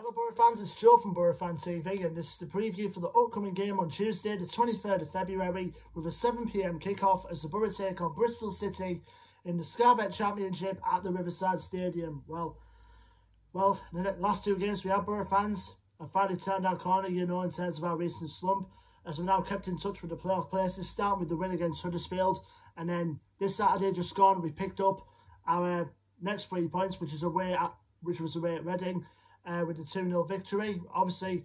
Hello Boro fans, it's Joe from Boro Fan TV and this is the preview for the upcoming game on Tuesday the 23rd of February with a 7pm kickoff as the Boro take on Bristol City in the Sky Bet Championship at the Riverside Stadium. Well, well, in the last two games we have Boro fans have finally turned our corner, you know, in terms of our recent slump as we're now kept in touch with the playoff places, starting with the win against Huddersfield and then this Saturday just gone we picked up our next three points which is away at, which was away at Reading uh, with the 2-0 victory. Obviously,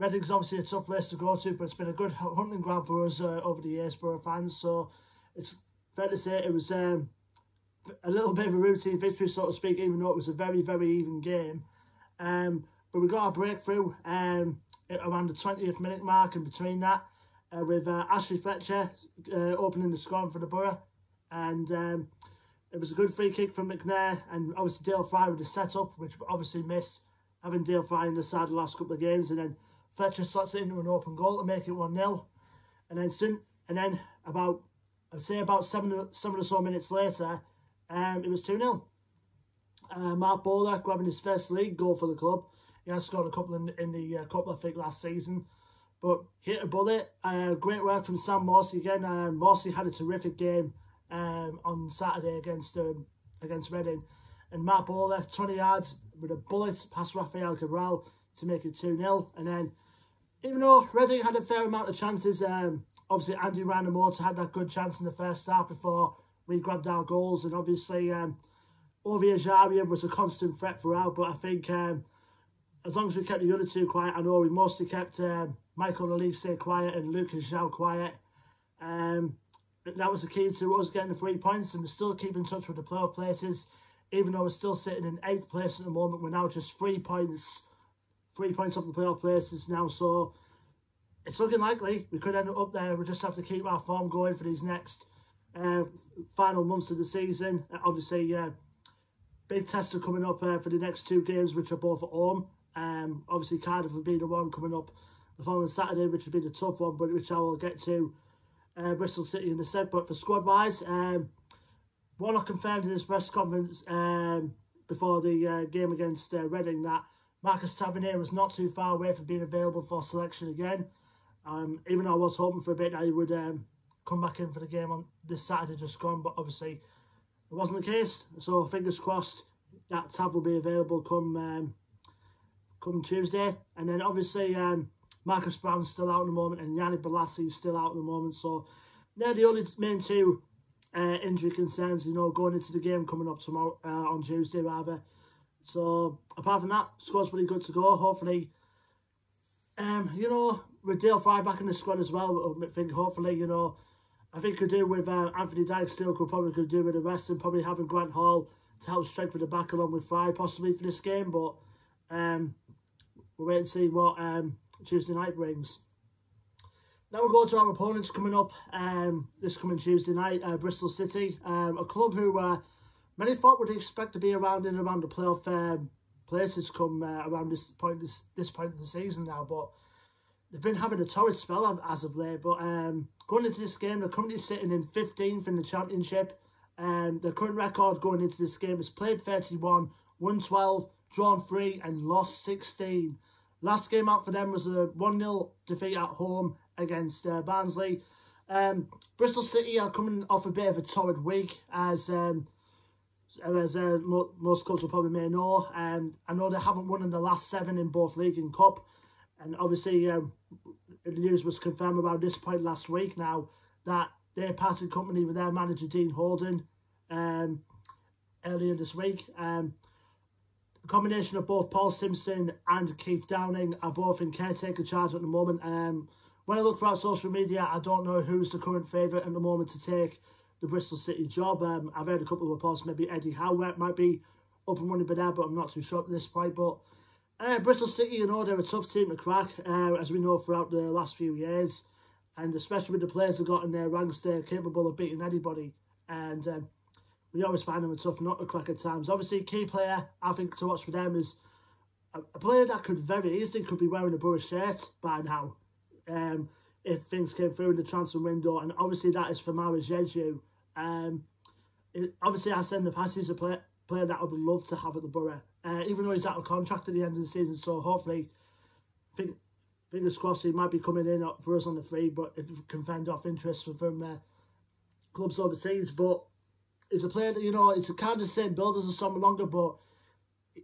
Reading's obviously a tough place to go to, but it's been a good hunting ground for us uh, over the years, Boro fans. So it's fair to say it was um, a little bit of a routine victory, so to speak, even though it was a very, very even game. Um, but we got a breakthrough um, around the 20th minute mark, and between that, uh, with uh, Ashley Fletcher uh, opening the scoring for the Boro. And um, it was a good free kick from McNair, and obviously Dael Fry with the setup, which obviously missed having Dael Fry in the side the last couple of games, and then Fletcher slots it into an open goal to make it 1-0. And then soon, and then about, I'd say about seven, seven or so minutes later, um, it was 2-0. Uh, Marc Bola grabbing his first league goal for the club. He has scored a couple in, in the uh, couple, I think, last season. But hit a bullet. Uh, great work from Sam Morsy again. Uh, Morsy had a terrific game um, on Saturday against um, against Reading. And Matt Bowler, 20 yards with a bullet past Rafael Cabral to make it 2-0. And then, even though Reading had a fair amount of chances, um, obviously Andy Rinomhota had that good chance in the first half before we grabbed our goals. And obviously, um, Ovie Ejaria was a constant threat throughout. But I think um, as long as we kept the other two quiet, I know we mostly kept um, Michael Olise quiet and Lucas João quiet. Um, that was the key to us getting the three points and we're still keeping touch with the playoff places even though we're still sitting in eighth place at the moment, we're now just three points, three points off the playoff places now. So it's looking likely we could end up there. We just have to keep our form going for these next uh, final months of the season. Obviously, uh, big tests are coming up uh, for the next two games, which are both at home. Um, obviously, Cardiff will be the one coming up the following Saturday, which will be the tough one, but which I will get to uh, Bristol City in the set. But for squad wise, um, Warnock confirmed in his press conference um, before the uh, game against uh, Reading that Marcus Tavernier was not too far away from being available for selection again. Um, even though I was hoping for a bit that he would um, come back in for the game on this Saturday just gone, but obviously it wasn't the case. So fingers crossed that Tav will be available come um, come Tuesday. And then obviously um, Marcus Browne's still out at the moment and Yannick Bolasie is still out at the moment. So they're the only main two uh, injury concerns, you know, going into the game coming up tomorrow, uh, on Tuesday rather. So, apart from that, squad's pretty good to go. Hopefully, um, you know, with Dael Fry back in the squad as well, I think hopefully, you know, I think could do with uh, Anfernee Dijksteel. could probably could do with the rest and probably having Grant Hall to help strengthen the back along with Fry possibly for this game. But um, we'll wait and see what um, Tuesday night brings. Now we'll go to our opponents coming up um, this coming Tuesday night, uh, Bristol City, um, a club who uh, many thought would expect to be around in around the playoff um, places come uh, around this point this, this point of the season now, but they've been having a torrid spell as of late. But um, going into this game, they're currently sitting in 15th in the championship. Um, their current record going into this game is played 31, won 12, drawn 3 and lost 16. Last game out for them was a 1-0 defeat at home against uh, Barnsley. Um, Bristol City are coming off a bit of a torrid week, as um, as uh, most clubs will probably may know. Um, I know they haven't won in the last seven in both league and cup, and obviously um, the news was confirmed about this point last week. Now that they're parted company with their manager Dean Holden um, earlier this week. Um, a combination of both Paul Simpson and Keith Downing are both in caretaker charge at the moment. Um, when I look throughout social media, I don't know who's the current favourite at the moment to take the Bristol City job. Um, I've heard a couple of reports, maybe Eddie Howe might be up and running by there, but I'm not too sure at this point. But uh, Bristol City, you know, they're a tough team to crack, uh, as we know throughout the last few years. And especially with the players they've got in their ranks, they're capable of beating anybody. And um, we always find them a tough nut to crack at times. Obviously, key player, I think, to watch for them is a, a player that could very easily could be wearing a Boro shirt by now um, if things came through in the transfer window. And obviously that is for Famara Um, it, obviously, I send the passes a player, player that I would love to have at the Boro. uh, even though he's out of contract at the end of the season. So hopefully, think, fingers crossed, he might be coming in for us on the free. But if we can fend off interest from uh, clubs overseas, but it's a player that you know it's a kind of same build as Assombalonga, but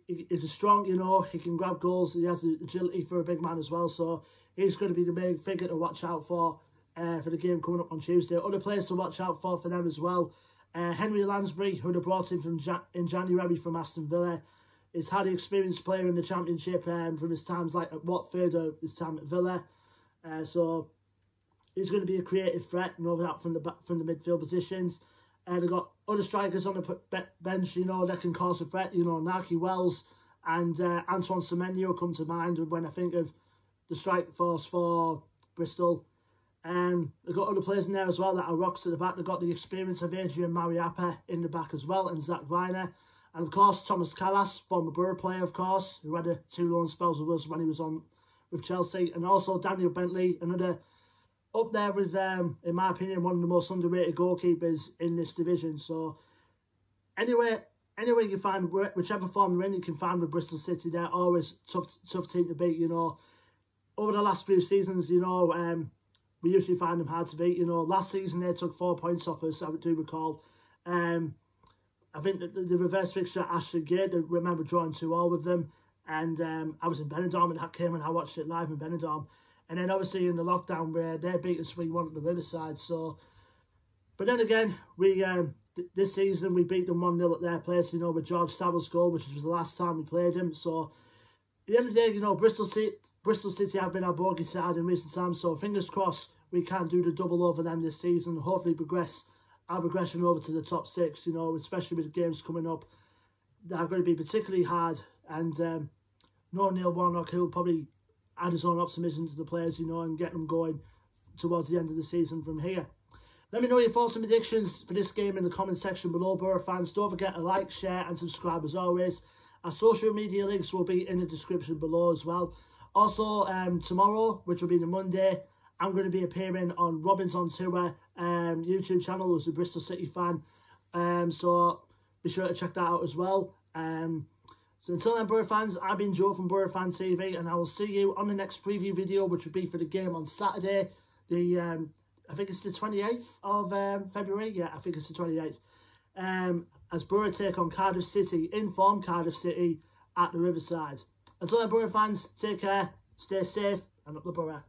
he's a strong. You know, he can grab goals. He has the agility for a big man as well. So he's going to be the main figure to watch out for uh, for the game coming up on Tuesday. Other players to watch out for for them as well. Uh, Henry Lansbury, who they brought in from ja in January from Aston Villa, is highly experienced player in the Championship um, from his times like at Watford or his time at Villa. Uh, so he's going to be a creative threat over that from the back, from the midfield positions. Uh, they've got other strikers on the bench, you know, that can cause a threat. You know, Nahki Wells and uh, Antoine Semenyo come to mind when I think of the strike force for Bristol. Um, they've got other players in there as well that are rocks at the back. They've got the experience of Adrian Mariappa in the back as well and Zak Vyner. And of course, Thomas Kalas, former Boro player, of course, who had a two loan spells with us when he was on with Chelsea. And also Daniel Bentley, another up there with, um, in my opinion, one of the most underrated goalkeepers in this division. So, anyway, anyway you find, whichever form you're in, you can find with Bristol City. They're always tough, tough team to beat, you know. Over the last few seasons, you know, um, we usually find them hard to beat. You know, last season they took four points off us, I do recall. Um, I think the, the reverse fixture at Ashton Gate, I remember drawing 2 all with them. And um, I was in Benidorm and that came and I watched it live in Benidorm. And then obviously in the lockdown where they beat us 3 1 at the Riverside. So, but then again, we um, th this season we beat them 1 0 at their place, you know, with George Saville's goal, which was the last time we played him. So, at the end of the day, you know, Bristol City, Bristol City have been our bogey side in recent times. So, fingers crossed we can do the double over them this season. Hopefully, progress our progression over to the top six, you know, especially with the games coming up. They're going to be particularly hard. And um, no Neil Warnock, who'll probably add his own optimism to the players, you know, and get them going towards the end of the season from here. Let me know your thoughts and predictions for this game in the comment section below, Boro fans. Don't forget to like, share and subscribe as always. Our social media links will be in the description below as well. Also, um, tomorrow, which will be the Monday, I'm going to be appearing on Robins on Tour um, YouTube channel, who's a Bristol City fan. Um, so be sure to check that out as well. Um, so until then, Boro fans, I've been Joe from Boro Fan TV, and I will see you on the next preview video, which will be for the game on Saturday. The um, I think it's the 28th of um, February. Yeah, I think it's the 28th. Um, as Boro take on Cardiff City, in form Cardiff City at the Riverside. Until then, Boro fans, take care, stay safe, and up the Boro.